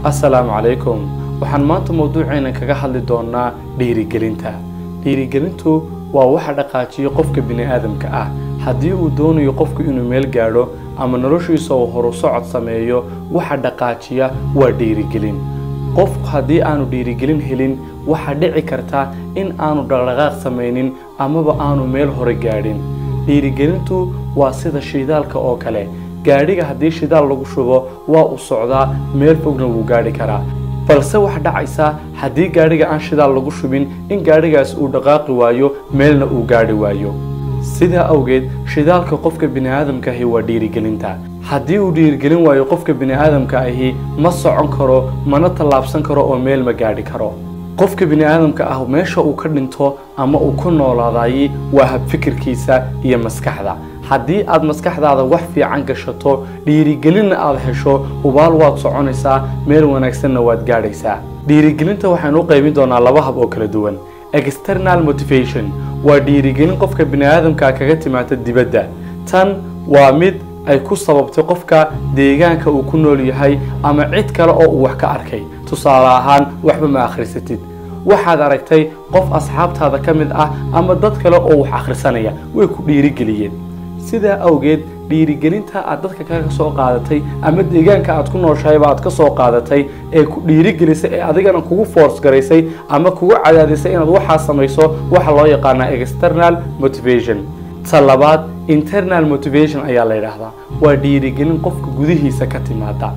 assalaamu calaykum waxaan maanta mawduuceena kaga hadli doonaa dhiirigelinta. Dhiirigelintu waa waxa dhaqaajiya qofka bini'aadamka ah. Haddii uu doonayo qofku inuu meel gaadho ama noloshiisa uu horu socod sameeyo waxa dhaqaajiya waa dhiirigelin. Qofku haddii aanu dhiirigelin helin waxaa dhici karta in aanu dhaqdhaqaaq samaynin amaba aanu meel hore gaadhin. Dhiirigelintu waa sida shidaalka oo kale gaadhiga haddii shidaal lagu shubo waa uu socdaa meel fogna wuu gaadhi karaa. Balse waxa dhacaysa haddii gaadhiga aan shidaal lagu shubin in gaadhigaas uu dhaqaaqi waayo meelna uu gaadhi waayo. Sidaa awgeed shidaalka qofka bini'aadamka ahi waa dhiirigelinta. Haddii uu dhiirigelin waayo qofka bini'aadamka ahi ma socon karo mana tallaabsan karo oo meel ma gaadhi karo. Qofka bini'aadamka ah meesha uu ka dhinto ama uu ku noolaadayi waa habfikirkiisa iyo maskaxda haddii aad maskaxdaada wax fiican gashato dhiirigelinna aad hesho hubaal waad soconaysaa meel wanaagsanna waad gaadhaysaa. Dhiirigelinta waxaynu u qaybin doonaa laba hab oo kala duwan. External motivation. Waa dhiirigelin qofka bini'aadamka kaga timaata dibadda. Tan waa mid ay ku sababtay qofka deegaanka uu ku nool yahay ama cid kale oo uu wax ka arkay. Tusaale ahaan waxba ma akhrisatid. Waxaad aragtay qof asxaabtaada ka mid ah ama dad kale oo wax akhrisanaya. Way ku dhiirigeliyeen sidaa awgeed dhiirigelinta aad dadka kaga soo qaadatay ama deegaanka aad ku nooshahayba aad ka soo qaadatay ee ku dhiirigelisay ee adigana kugu force garaysay ama kugu cadaadisay inaad waxaa samayso waxa loo yaqaanaa external motivation. Ta labaad internal motivation ayaa la yidhaahdaa. Waa dhiirigelin qofka gudihiisa ka timaada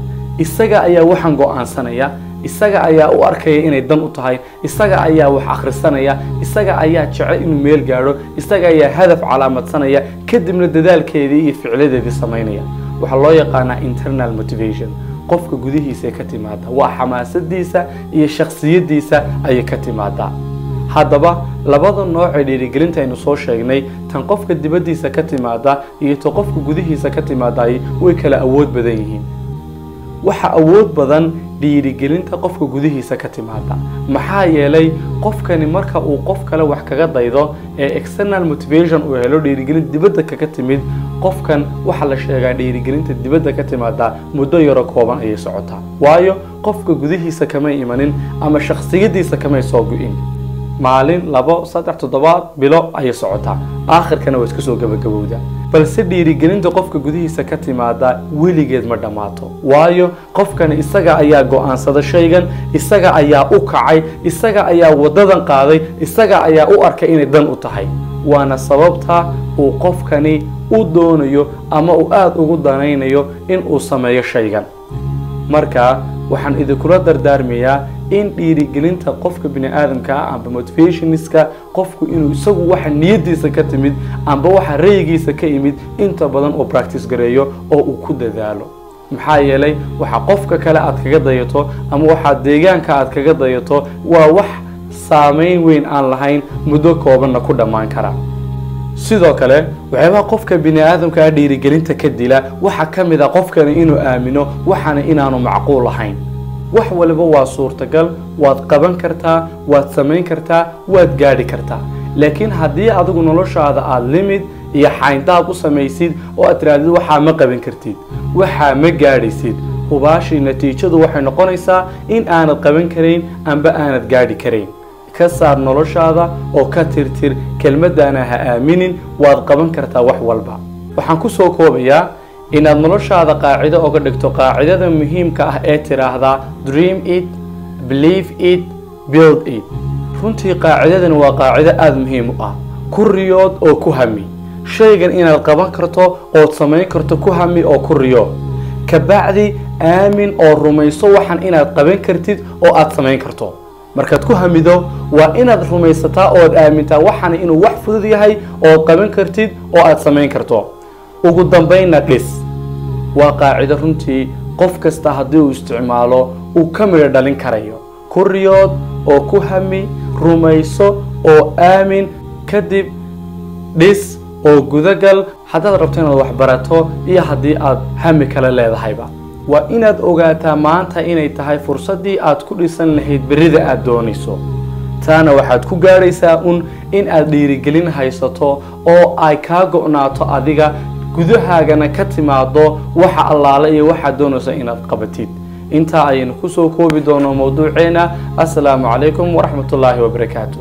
isaga ayaa waxaan go'aansanaya isaga ayaa u arkaya inay dan u tahay. Isaga ayaa wax akhrisanaya. Isaga ayaa jecel inuu meel gaadho. Isaga ayaa hadaf calaamadsanaya. Kadibna dadaalkeedii iyo ficladeedii samaynaya. Waxaa loo yaqaanaa internal motivation. Qofka gudihiisa ka timaada waa xamaasadiisa iyo shakhsiyadiisa ayay ka timaadaa haddaba labada nooc dhiirigelinta aynu soo sheegnay tan qofka dibaddiisa ka timaada iyo ta qofka gudihiisa ka timaadaay way kala awood badan yihiin. Waxa awood badan dhiirigelinta qofka gudihiisa ka timaada maxaa yeelay qofkani marka uu qof kale wax kaga daydo ee external motivation uu helo dhiirigelin dibadda kaga timid qofkan waxaa la sheegaa dhiirigelinta dibadda ka timaada muddo yaro kooban ayay socotaa. Waayo qofka gudihiisa kamay imanin ama shakhsiyadiisa kamay soo go-in maalin labo saddex toddobaad bilo ayay socotaa. Aakhirkana waa iska soo gabagabowda balse dhiirigelinta qofka gudihiisa ka timaada weligeed ma dhammaato. Waayo qofkani isaga ayaa go'aansada shaygan isaga ayaa u kacay isaga ayaa waddadan qaaday isaga ayaa u arkay inay dan u tahay. Waana sababta uu qofkani u doonayo ama uu aada ugu danaynayo in uu sameeyo shaygan. Marka waxaan idinkula dardaarmayaa in dhiirigelinta qofka bini'aadamka ah amba motivationiska qofku inuu isagu waxa niyadiisa ka timid amba waxa rayigiisa ka imid inta badan oo practice gareeyo oo uu ku dadaalo. Maxaa yeelay waxa qofka kale aad kaga dayato ama waxaa deegaanka aad kaga dayato waa wax saameyn weyn aan lahayn muddo koobanna ku dhammaan kara. Sidoo kale waxyaabaha qofka bini'aadamka ah dhiirigelinta ka dila waxaa ka mid a qofkani inuu aamino waxaana inaanu macquul ahayn wax waliba waa suurtagal waad qaban kartaa waad samayn kartaa waad gaadhi kartaa. Laakiin haddii adigu noloshaada aada limid iyo xayndaab u samaysid oo aad tirahdid waxaa ma qaban kartid waxaa ma gaadhaysid. Hubaashii natiijadu waxay noqonaysaa in aanad qaban karayn amba aanad gaadhi karayn. Ka saar noloshaada oo ka tirtir kelmaddaana ha aaminin waad qaban kartaa wax walba. Waxaan ku soo koobayaa inaad noloshaada qaacido oga dhigto qaacidada muhiimka ah ee tidhaahdaa dream it believe it build it. Runtii qaacidadani waa qaacido aada muhiim u ah. Ku riyood oo ku hami. Shaygan inaad qaban karto ood samayn karto ku hami oo ku riyood kabacdi aamin oo rumayso waxan inaad qaban kartid oo aad samayn karto. Markaad ku hamido waa inaad rumaysataa ood aamintaa waxana inuu wax fudud yahay ood qaban kartid oo aad samayn karto. Ugu dambaynna dhis waa qaacido runtii qof kasta haddii uu isticmaalo uu ka midho dhalin karayo. Ku riyood oo ku hami rumayso oo aamin kadib dhis oo gudagal. Haddaad rabto inaad wax barato iyo haddii aad hami kale leedahayba. Waa inaad ogaataa maanta inay tahay fursaddii aad ku dhisan lahayd berrida aad doonayso taana waxaad ku gaadhaysaa un in aad dhiirigelin haysato oo ay kaa go'naato adiga gudahaagana ka timaado waxa allaale iyo waxaad doonaysa inaad qabatid intaa ayaynu ku soo koobi doono mawduuceena. Assalaamu calaykum waraxmatullaahi wabarakaatu